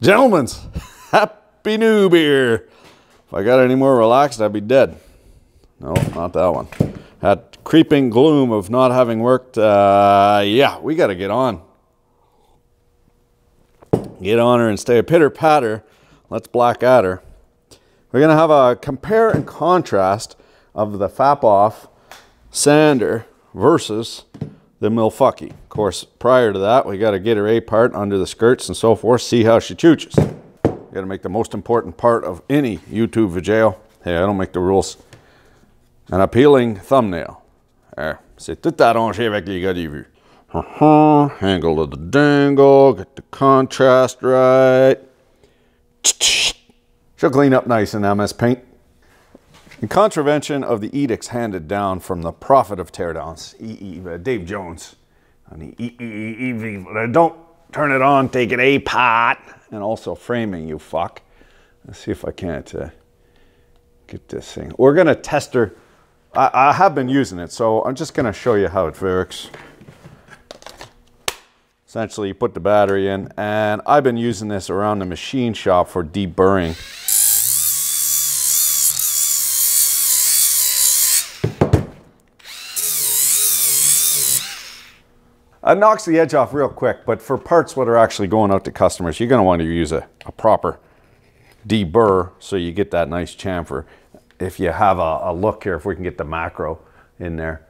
Gentlemen, Happy New Beer. If I got any more relaxed, I'd be dead. No, not that one. That creeping gloom of not having worked, uh, yeah, we got to get on. Get on her and stay a pitter patter. Let's black at her. We're going to have a compare and contrast of the Fap-Off sander versus the Milwaukee. Of course, prior to that, we got to get her A part under the skirts and so forth, see how she chooches. Got to make the most important part of any YouTube video. Hey, I don't make the rules. An appealing thumbnail. There. C'est tout arrangé avec les gars des vues. Uh -huh. Angle of the dangle, get the contrast right. She'll clean up nice in MS Paint. In contravention of the edicts handed down from the prophet of teardowns, e e, uh, Dave Jones, on the e don't turn it on, take it a pot, and also framing, you fuck. Let's see if I can't uh, get this thing. We're gonna test her. I, I have been using it, so I'm just gonna show you how it works. Essentially, you put the battery in, and I've been using this around the machine shop for deburring. It knocks the edge off real quick, but for parts what are actually going out to customers, you're going to want to use a, a proper deburr so you get that nice chamfer. If you have a, a look here, if we can get the macro in there,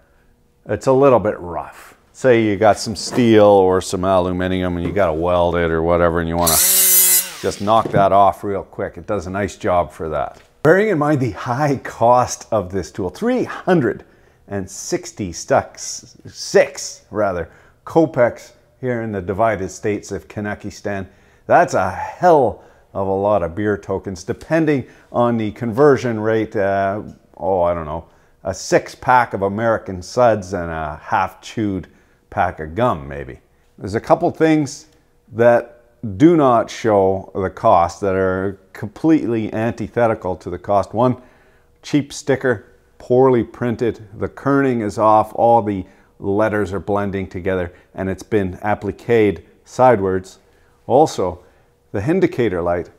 it's a little bit rough. Say you got some steel or some aluminum and you got to weld it or whatever and you want to just knock that off real quick. It does a nice job for that. Bearing in mind the high cost of this tool, 360 stucks, six rather, Copex here in the divided states of Canuckistan. That's a hell of a lot of beer tokens, depending on the conversion rate. Uh, oh, I don't know, a six pack of American suds and a half chewed pack of gum, maybe. There's a couple things that do not show the cost that are completely antithetical to the cost. One, cheap sticker, poorly printed. The kerning is off. All the letters are blending together and it's been appliqued sidewards. Also, the indicator light,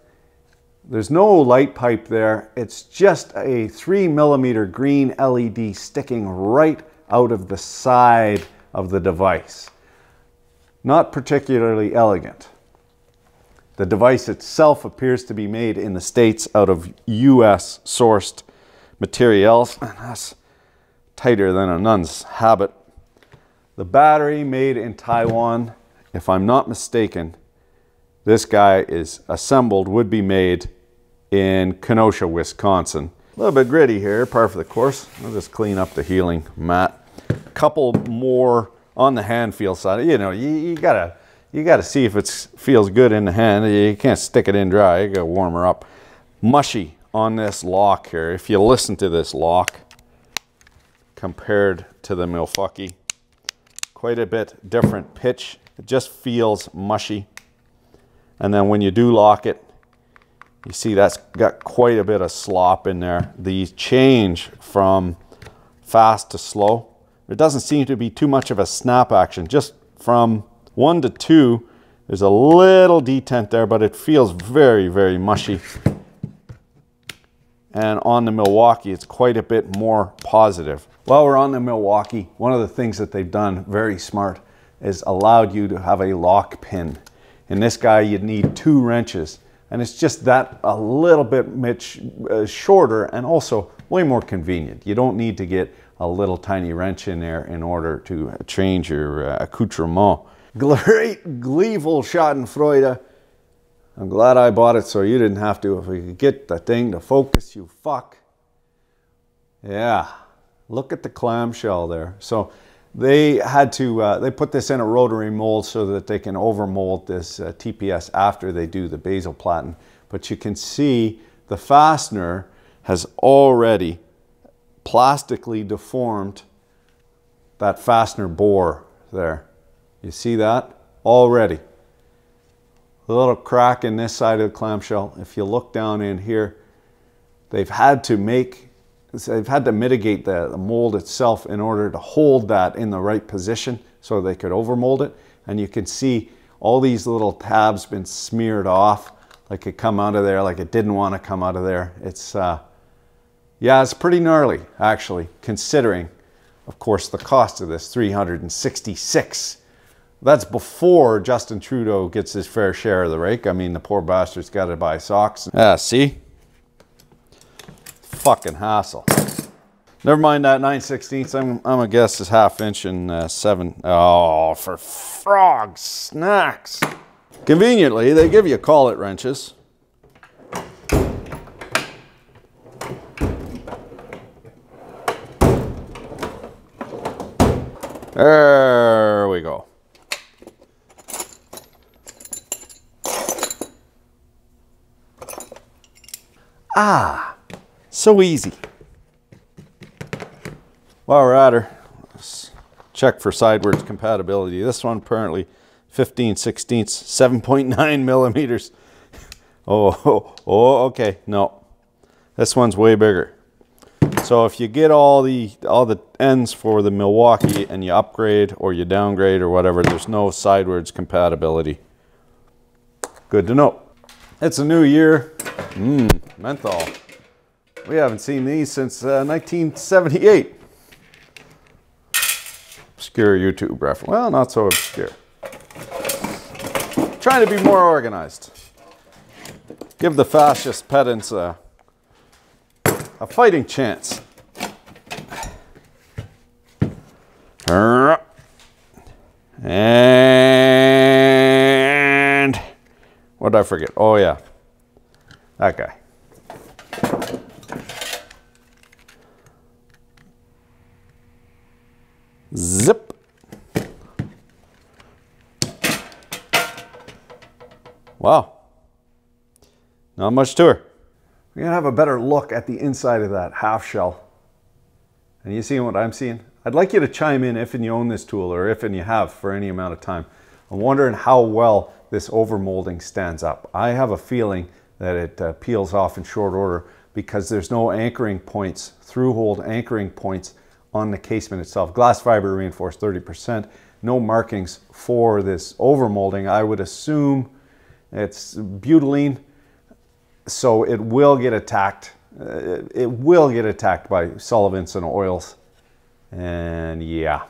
there's no light pipe there. It's just a three millimeter green LED sticking right out of the side of the device. Not particularly elegant. The device itself appears to be made in the States out of US sourced materials. That's tighter than a nun's habit. The battery made in Taiwan, if I'm not mistaken, this guy is assembled, would be made in Kenosha, Wisconsin. A little bit gritty here, par for the course. I'll just clean up the healing mat. Couple more on the hand feel side. You know, you, you gotta you gotta see if it feels good in the hand. You can't stick it in dry, you gotta warm her up. Mushy on this lock here. If you listen to this lock compared to the Milwaukee, quite a bit different pitch. It just feels mushy. And then when you do lock it, you see that's got quite a bit of slop in there. The change from fast to slow, there doesn't seem to be too much of a snap action. Just from one to two, there's a little detent there, but it feels very, very mushy. And on the Milwaukee, it's quite a bit more positive. While we're on the Milwaukee, one of the things that they've done very smart is allowed you to have a lock pin. In this guy, you'd need two wrenches. And it's just that a little bit much uh, shorter and also way more convenient. You don't need to get a little tiny wrench in there in order to change your uh, accoutrement. Great gleeful schadenfreude. I'm glad I bought it so you didn't have to. If we could get the thing to focus, you fuck. Yeah. Look at the clamshell there. So they had to, uh, they put this in a rotary mold so that they can overmold this uh, TPS after they do the basal platen. But you can see the fastener has already plastically deformed that fastener bore there. You see that? Already. A little crack in this side of the clamshell. If you look down in here, they've had to make they've had to mitigate the, the, mold itself in order to hold that in the right position so they could overmold it. And you can see all these little tabs been smeared off like it come out of there, like it didn't want to come out of there. It's, uh, yeah, it's pretty gnarly, actually, considering, of course, the cost of this 366. That's before Justin Trudeau gets his fair share of the rake. I mean, the poor bastard's got to buy socks. Yeah, see? Fucking hassle. Never mind that 9 16ths. I'm, I'm gonna guess is half inch and uh, seven. Oh, for frog snacks. Conveniently, they give you collet wrenches. There we go. Ah, so easy. At her, let's check for sidewards compatibility. This one apparently 15 16ths, 7.9 millimeters. Oh, oh, oh, okay, no. This one's way bigger. So if you get all the all the ends for the Milwaukee and you upgrade or you downgrade or whatever, there's no sidewards compatibility. Good to know. It's a new year. Mmm, menthol. We haven't seen these since uh, 1978. Obscure YouTube reference. Well, not so obscure. Trying to be more organized. Give the fascist pedants a a fighting chance. And what did I forget? Oh yeah, that guy. Zip. Wow. Not much to her. We're gonna have a better look at the inside of that half shell. And you seeing what I'm seeing? I'd like you to chime in if and you own this tool or if and you have for any amount of time. I'm wondering how well this overmolding stands up. I have a feeling that it uh, peels off in short order because there's no anchoring points, through-hole anchoring points on the casement itself. Glass fiber reinforced 30%, no markings for this overmolding. I would assume it's butylene so it will get attacked. Uh, it will get attacked by solvents and oils. And yeah,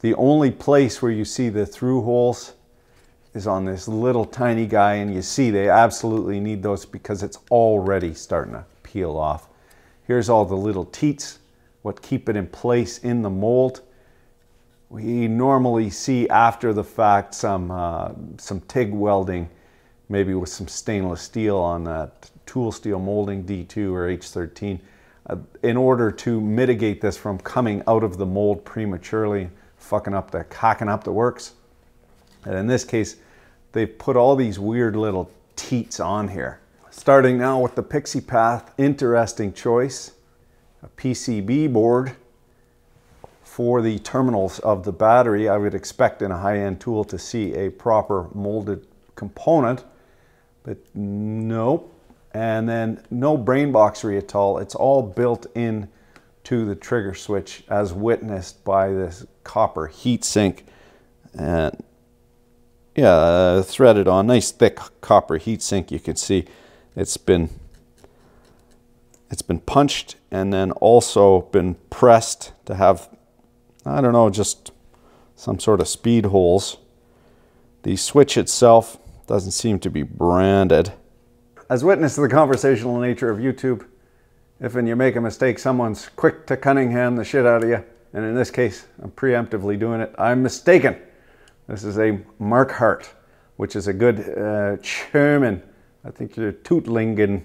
the only place where you see the through holes is on this little tiny guy. And you see they absolutely need those because it's already starting to peel off. Here's all the little teats, what keep it in place in the mold. We normally see after the fact some, uh, some TIG welding maybe with some stainless steel on that tool steel molding D2 or H13 uh, in order to mitigate this from coming out of the mold prematurely, fucking up the, cocking up the works. And in this case, they've put all these weird little teats on here. Starting now with the Pixie Path, interesting choice, a PCB board for the terminals of the battery. I would expect in a high-end tool to see a proper molded component but nope. And then no brain boxery at all. It's all built in to the trigger switch as witnessed by this copper heat sink. And yeah, uh, threaded on, nice thick copper heat sink. You can see it's been it's been punched and then also been pressed to have, I don't know, just some sort of speed holes. The switch itself doesn't seem to be branded. As witness to the conversational nature of YouTube, if when you make a mistake, someone's quick to Cunningham the shit out of you, and in this case, I'm preemptively doing it, I'm mistaken. This is a Marquardt, which is a good uh, German, I think they're Tuttlingen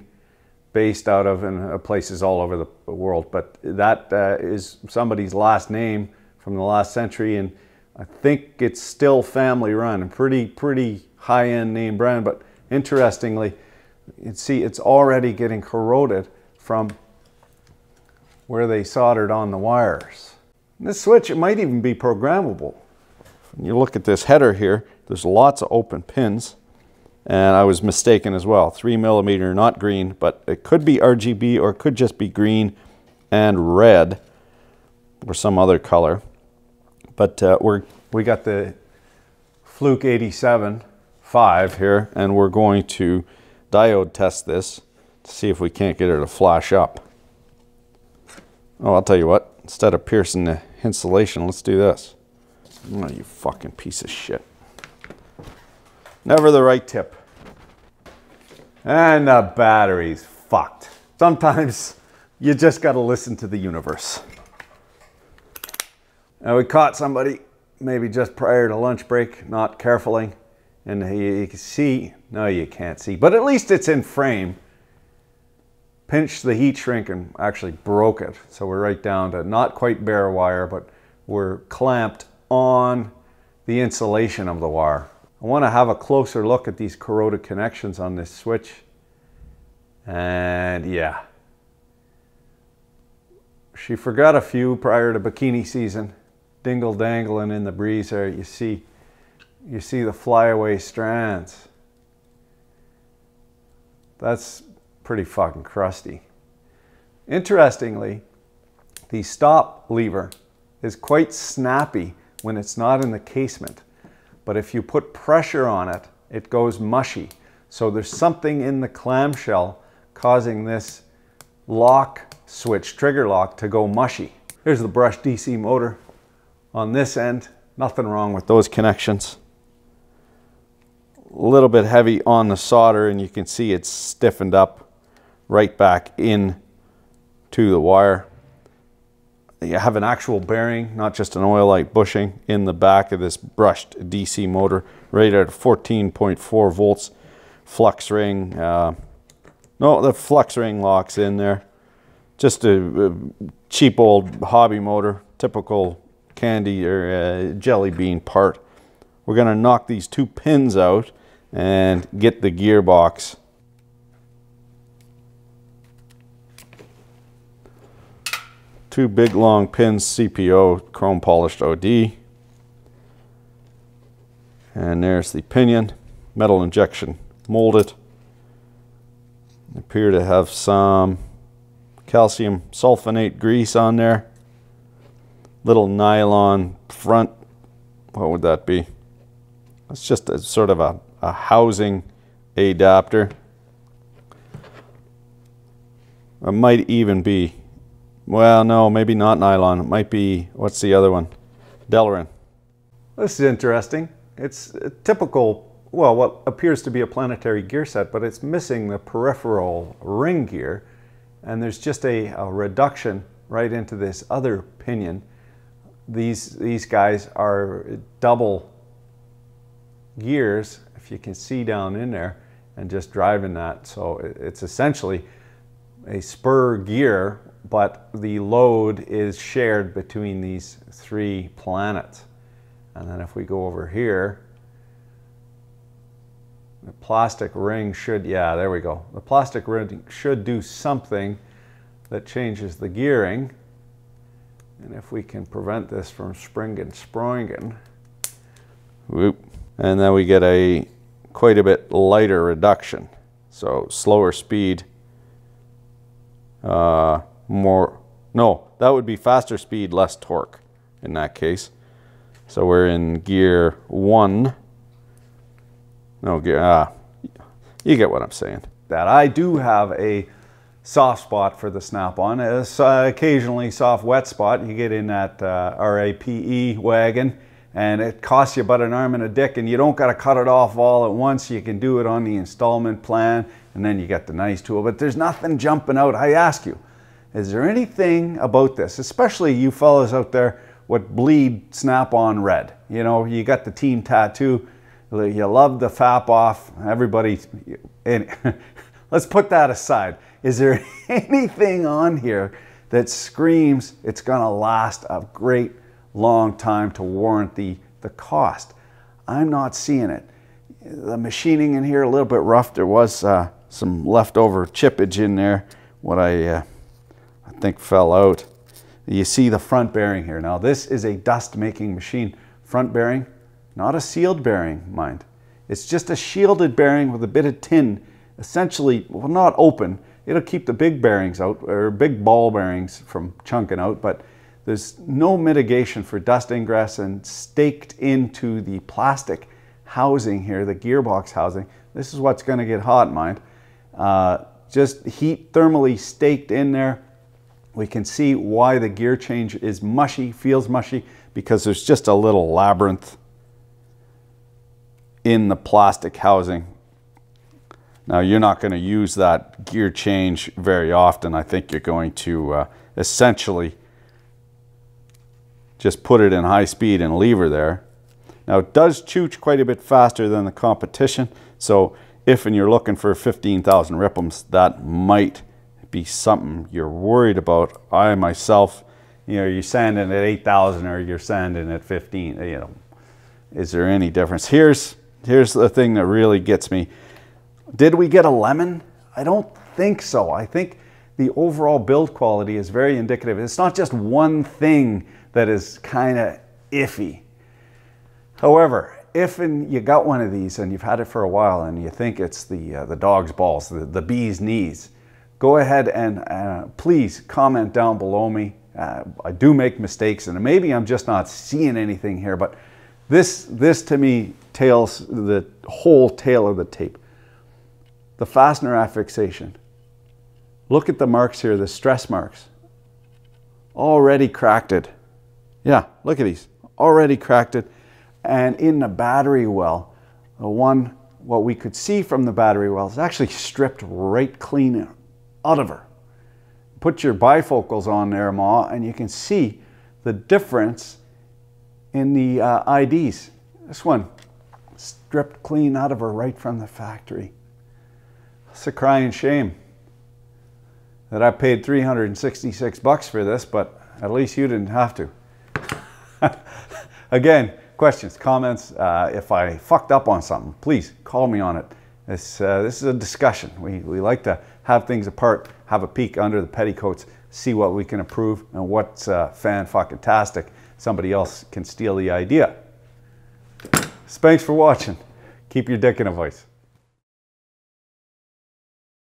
based out of in uh, places all over the world. But that uh, is somebody's last name from the last century, and I think it's still family run and pretty, pretty high-end name brand, but interestingly, you see it's already getting corroded from where they soldered on the wires. this switch, it might even be programmable. You look at this header here, there's lots of open pins, and I was mistaken as well. Three millimeter, not green, but it could be RGB or it could just be green and red or some other color. But uh, we're, we got the Fluke 87 5 here and we're going to diode test this to see if we can't get her to flash up. Oh, I'll tell you what, instead of piercing the insulation, let's do this. Oh, you fucking piece of shit. Never the right tip. And the battery's fucked. Sometimes you just got to listen to the universe. Now we caught somebody maybe just prior to lunch break, not carefully. And you can see, no you can't see, but at least it's in frame. Pinched the heat shrink and actually broke it. So we're right down to not quite bare wire, but we're clamped on the insulation of the wire. I want to have a closer look at these corroded connections on this switch. And yeah, she forgot a few prior to bikini season dingle dangling in the breeze there. You see, you see the flyaway strands. That's pretty fucking crusty. Interestingly, the stop lever is quite snappy when it's not in the casement. But if you put pressure on it, it goes mushy. So there's something in the clamshell causing this lock switch, trigger lock, to go mushy. Here's the brush DC motor on this end. Nothing wrong with those connections. A little bit heavy on the solder and you can see it's stiffened up right back in to the wire. You have an actual bearing, not just an Oilite bushing in the back of this brushed DC motor, rated at 14.4 volts, flux ring. Uh, no, the flux ring locks in there. Just a, a cheap old hobby motor, typical candy or uh, jelly bean part. We're going to knock these two pins out and get the gearbox. Two big long pins, CPO, chrome polished OD. And there's the pinion, metal injection molded. Appear to have some calcium sulfonate grease on there little nylon front. What would that be? It's just a sort of a, a housing adapter. It might even be, well, no, maybe not nylon. It might be, what's the other one? Delrin. This is interesting. It's a typical, well, what appears to be a planetary gear set, but it's missing the peripheral ring gear. And there's just a, a reduction right into this other pinion these, these guys are double gears, if you can see down in there, and just driving that. So it's essentially a spur gear, but the load is shared between these three planets. And then if we go over here, the plastic ring should, yeah, there we go. The plastic ring should do something that changes the gearing. And if we can prevent this from springing, springing, whoop, and then we get a quite a bit lighter reduction. So slower speed, uh, more, no, that would be faster speed, less torque in that case. So we're in gear one. No, gear, ah, you get what I'm saying. That I do have a soft spot for the snap-on. Uh, occasionally soft wet spot. You get in that uh, RAPE wagon and it costs you but an arm and a dick and you don't got to cut it off all at once. You can do it on the installment plan and then you get the nice tool. But there's nothing jumping out. I ask you, is there anything about this, especially you fellas out there what bleed snap-on red? You know, you got the team tattoo. You love the FAP off. Everybody, let's put that aside. Is there anything on here that screams it's to last a great long time to warrant the, the cost? I'm not seeing it. The machining in here a little bit rough. There was uh, some leftover chippage in there, what I, uh, I think fell out. You see the front bearing here. Now this is a dust making machine. Front bearing, not a sealed bearing, mind. It's just a shielded bearing with a bit of tin, essentially, well not open, It'll keep the big bearings out, or big ball bearings from chunking out, but there's no mitigation for dust ingress and staked into the plastic housing here, the gearbox housing. This is what's going to get hot, mind. Uh, just heat thermally staked in there. We can see why the gear change is mushy, feels mushy, because there's just a little labyrinth in the plastic housing. Now you're not going to use that gear change very often. I think you're going to uh, essentially just put it in high speed and leave her there. Now it does chooch quite a bit faster than the competition. So if and you're looking for 15,000 RPMs, that might be something you're worried about. I myself, you know, you're sanding at 8,000 or you're sanding at 15, you know, is there any difference? Here's, here's the thing that really gets me. Did we get a lemon? I don't think so. I think the overall build quality is very indicative. It's not just one thing that is kind of iffy. However, if and you got one of these and you've had it for a while and you think it's the, uh, the dog's balls, the, the bee's knees, go ahead and uh, please comment down below me. Uh, I do make mistakes and maybe I'm just not seeing anything here, but this, this to me tails the whole tail of the tape. The fastener affixation. Look at the marks here, the stress marks. Already cracked it. Yeah, look at these. Already cracked it. And in the battery well, the one, what we could see from the battery well is actually stripped right clean her. Put your bifocals on there, Ma, and you can see the difference in the uh, IDs. This one, stripped clean out of her right from the factory. It's a crying shame that I paid 366 bucks for this, but at least you didn't have to. Again, questions, comments. Uh, if I fucked up on something, please call me on it. This, uh, this is a discussion. We, we like to have things apart, have a peek under the petticoats, see what we can improve and what's uh, fan fucking tastic. Somebody else can steal the idea. Thanks for watching. Keep your dick in a voice.